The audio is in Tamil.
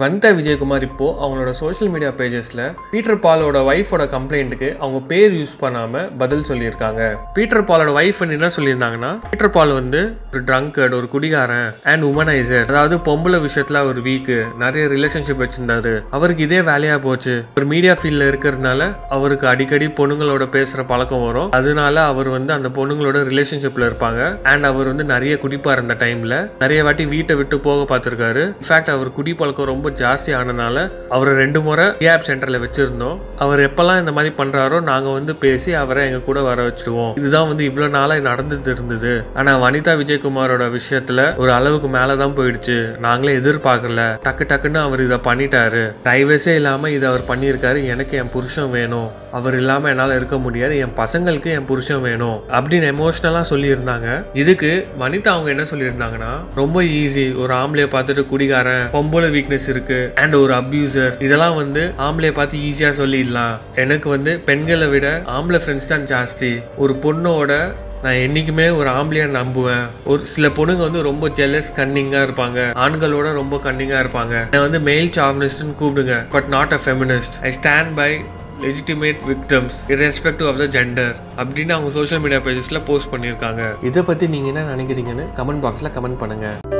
வனிதா விஜயகுமார் இப்போ அவங்களோட சோஷியல் மீடியா பேஜஸ்ல பீட்டர் பாலோட ஒய்ஃபோட கம்ப்ளைண்ட்டுக்கு அவங்க பேர் யூஸ் பண்ணாம பதில் சொல்லியிருக்காங்க. பீட்டர் பாலோட ஒய்ஃப் என்ன சொல்லியிருந்தாங்கன்னா பீட்டர் பால் வந்து ஒரு ட்ரங்கர்ட் ஒரு குடிகாரன் அண்ட் உமனைசர் அதாவது பொம்பளை விஷயத்துல அவர் வீக்கு நிறைய ரிலேஷன்ஷிப் வச்சிருந்தாரு. அவருக்கு இதே வேலையா போச்சு. ஒரு மீடியா ஃபீல்ட்ல இருக்கிறதுனால அவருக்கு அடிக்கடி பொண்ணுங்களோட பேசுற பழக்கம் வரும். அதனால அவர் வந்து அந்த பொண்ணுங்களோட ரிலேஷன்ஷிப்ல இருப்பாங்க. அண்ட் அவர் வந்து நிறைய குடிப்பார் அந்த டைம்ல நிறைய வாட்டி வீட்டை விட்டு போக பார்த்திருக்காரு. இன்ஃபேக்ட் அவர் குடி பழக்கம் ரொம்ப ஜாஸ்தி ஆனனால அவரை ரெண்டு முறை ரியாப் சென்டர்ல வச்சிருந்தோம். அவர் எப்பெல்லாம் இந்த மாதிரி பண்றாரோ நாங்க வந்து பேசி அவரை எங்க கூட வர வச்சுருவோம். இதுதான் வந்து இவ்வளவு நாளா நடந்துட்டு இருந்தது. ஆனா வனிதா விஜயகுமாரோட விஷயத்துல ஒரு அளவுக்கு மேலதான் போயிடுச்சு. நாங்களே எதிர்பார்க்கல. டக்கு டக்குன்னு அவர் இதை பண்ணிட்டாரு. டைவர்ஸே இல்லாம இதை அவர் பண்ணியிருக்காரு. எனக்கு என் புருஷன் வேணும். அவர் இல்லாம என்னால இருக்க முடியாது. என் பசங்களுக்கு என் புருஷன் வேணும். அப்படின்னு எமோஷனலா சொல்லியிருந்தாங்க. இதுக்கு வனிதா அவங்க என்ன சொல்லியிருந்தாங்கன்னா ரொம்ப ஈஸி ஒரு ஆம்பளைய பார்த்துட்டு குடிகாரன் பொம்பளை வீக்னஸ் இருக்கு. அண்ட் ஒரு அபியூசர் இதெல்லாம் வந்து ஆம்பளைய பார்த்து ஈஸியா சொல்லிடலாம். எனக்கு வந்து பெண்களை விட ஆம்பளை ஃப்ரெண்ட்ஸ் தான் ஜாஸ்தி. ஒரு பொண்ணோட நான் என்றைக்குமே ஒரு ஆம்பளையாக நம்புவேன். ஒரு சில பொண்ணுங்க வந்து ரொம்ப ஜெலஸ் கன்னிங்காக இருப்பாங்க. ஆண்களோட ரொம்ப கன்னிங்காக இருப்பாங்க. நான் வந்து மெயில் சாஃப்னிஸ்ட்னு கூப்பிடுங்க but not a feminist I stand by legitimate victims irrespective of the gender அப்படின்னு அவங்க சோஷியல் மீடியா பேஜஸில் போஸ்ட் பண்ணியிருக்காங்க. இதை பற்றி நீங்கள் என்ன நினைக்கிறீங்கன்னு கமெண்ட் பாக்ஸில் கமெண்ட் பண்ணுங்கள்